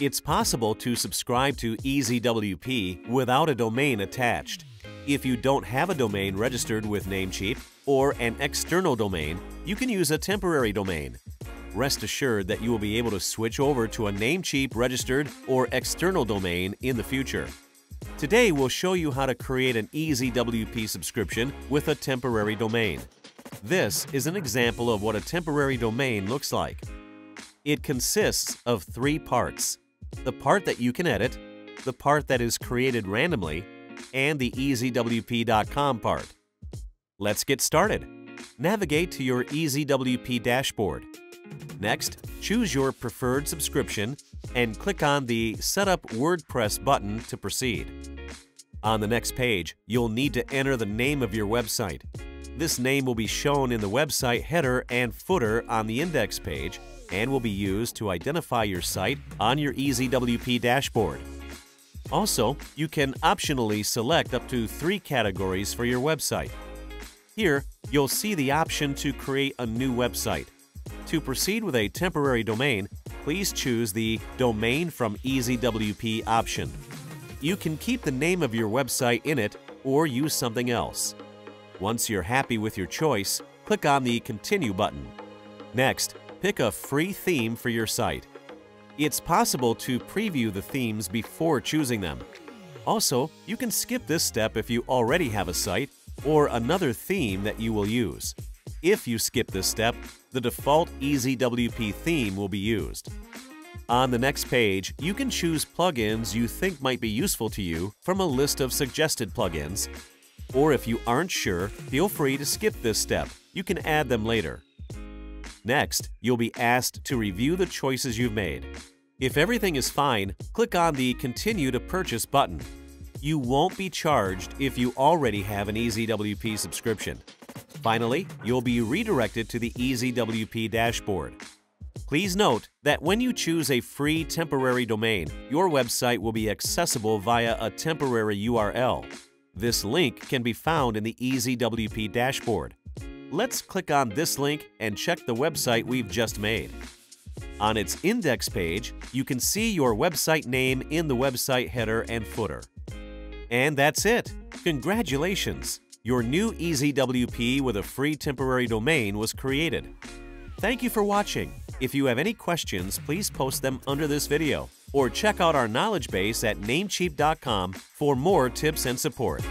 It's possible to subscribe to EasyWP without a domain attached. If you don't have a domain registered with Namecheap or an external domain, you can use a temporary domain. Rest assured that you will be able to switch over to a Namecheap registered or external domain in the future. Today we'll show you how to create an EasyWP subscription with a temporary domain. This is an example of what a temporary domain looks like. It consists of three parts the part that you can edit, the part that is created randomly, and the EasyWP.com part. Let's get started. Navigate to your EasyWP dashboard. Next, choose your preferred subscription and click on the Set up WordPress button to proceed. On the next page, you'll need to enter the name of your website. This name will be shown in the website header and footer on the index page and will be used to identify your site on your EasyWP dashboard. Also, you can optionally select up to three categories for your website. Here, you'll see the option to create a new website. To proceed with a temporary domain, please choose the Domain from EasyWP option. You can keep the name of your website in it or use something else. Once you're happy with your choice, click on the Continue button. Next, pick a free theme for your site. It's possible to preview the themes before choosing them. Also, you can skip this step if you already have a site or another theme that you will use. If you skip this step, the default EasyWP theme will be used. On the next page, you can choose plugins you think might be useful to you from a list of suggested plugins. Or if you aren't sure, feel free to skip this step. You can add them later. Next, you'll be asked to review the choices you've made. If everything is fine, click on the Continue to Purchase button. You won't be charged if you already have an EasyWP subscription. Finally, you'll be redirected to the EasyWP dashboard. Please note that when you choose a free temporary domain, your website will be accessible via a temporary URL. This link can be found in the EasyWP dashboard. Let's click on this link and check the website we've just made. On its index page, you can see your website name in the website header and footer. And that's it! Congratulations! Your new EasyWP with a free temporary domain was created. Thank you for watching. If you have any questions, please post them under this video or check out our knowledge base at Namecheap.com for more tips and support.